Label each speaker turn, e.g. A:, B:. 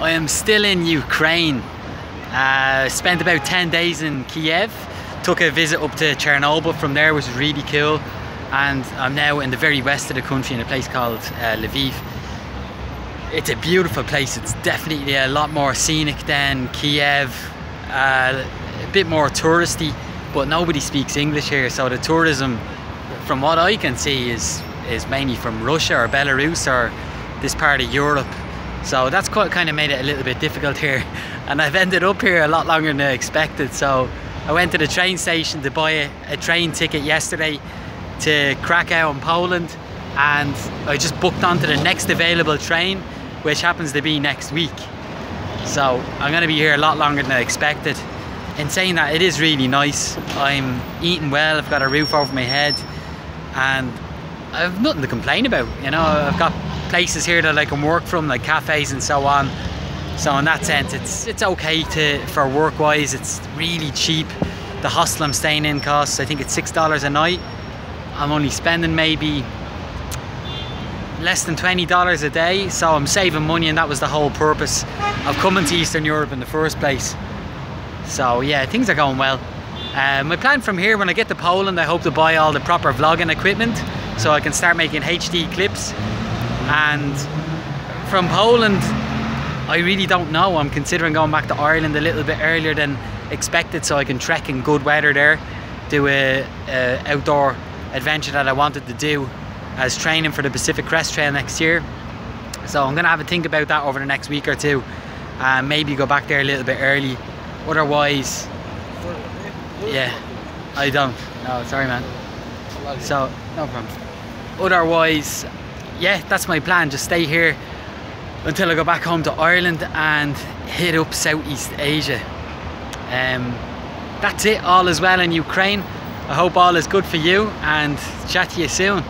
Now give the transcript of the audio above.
A: I am still in Ukraine. Uh, spent about 10 days in Kiev. Took a visit up to Chernobyl from there, was really cool. And I'm now in the very west of the country in a place called uh, Lviv. It's a beautiful place. It's definitely a lot more scenic than Kiev. Uh, a bit more touristy, but nobody speaks English here. So the tourism, from what I can see, is is mainly from Russia or Belarus or this part of Europe. So that's quite kind of made it a little bit difficult here. And I've ended up here a lot longer than I expected. So I went to the train station to buy a, a train ticket yesterday to Krakow in Poland. And I just booked onto the next available train, which happens to be next week. So I'm gonna be here a lot longer than I expected. In saying that, it is really nice. I'm eating well, I've got a roof over my head, and I've nothing to complain about. You know, I've got places here that I can work from, like cafes and so on. So in that sense, it's it's okay to for work wise. It's really cheap. The hostel I'm staying in costs, I think it's six dollars a night. I'm only spending maybe less than $20 a day so I'm saving money and that was the whole purpose of coming to Eastern Europe in the first place so yeah things are going well uh, my plan from here when I get to Poland I hope to buy all the proper vlogging equipment so I can start making HD clips and from Poland I really don't know I'm considering going back to Ireland a little bit earlier than expected so I can trek in good weather there do a, a outdoor adventure that I wanted to do as training for the Pacific Crest Trail next year. So I'm gonna have a think about that over the next week or two and maybe go back there a little bit early. Otherwise, yeah, I don't. No, sorry man. So, no problem. Otherwise, yeah, that's my plan. Just stay here until I go back home to Ireland and hit up Southeast Asia. Um, that's it. All is well in Ukraine. I hope all is good for you and chat to you soon.